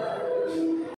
Yeah.